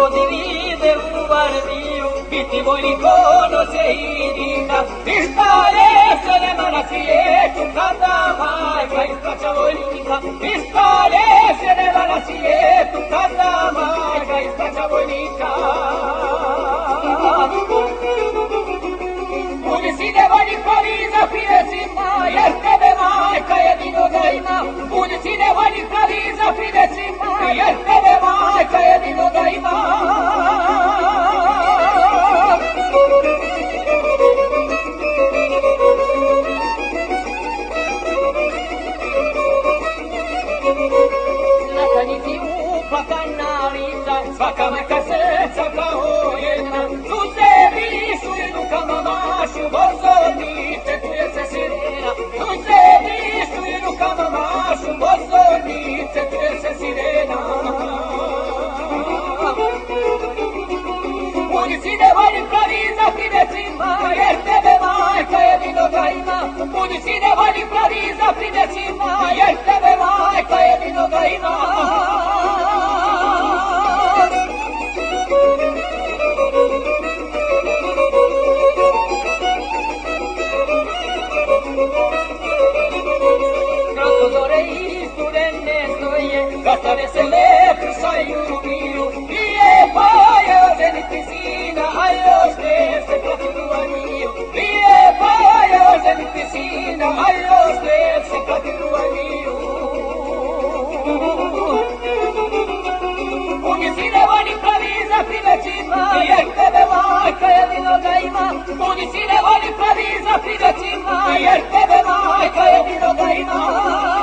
condivide un guardio che ti vuoi riconoscere in vita. Il palese le manasie, tu canta mai, fai faccia bonita. Il palese le manasie, tu canta mai, fai faccia bonita. Uniside vuoi ricovisa, fine si mai, ertebe mai, caia di nodaina. Uniside vuoi ricovisa, fine si mai, ertebe mai. Uplakana lica, svaka neka srca kao jedna. Tu se višu și rukama mašu, vozovnice, čuje se sirena. Tu se višu și rukama mašu, vozovnice, čuje se sirena. Budi si ne volim pravi za pridecima, jer tebe majka jedino da ima. Budi si ne volim pravi za pridecima, jer tebe majka jedino da ima. पायो सिती scene iOS कदर पीअ पायो आयो सेस कदियूं ڪيو